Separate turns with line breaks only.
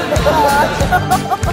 Life is life.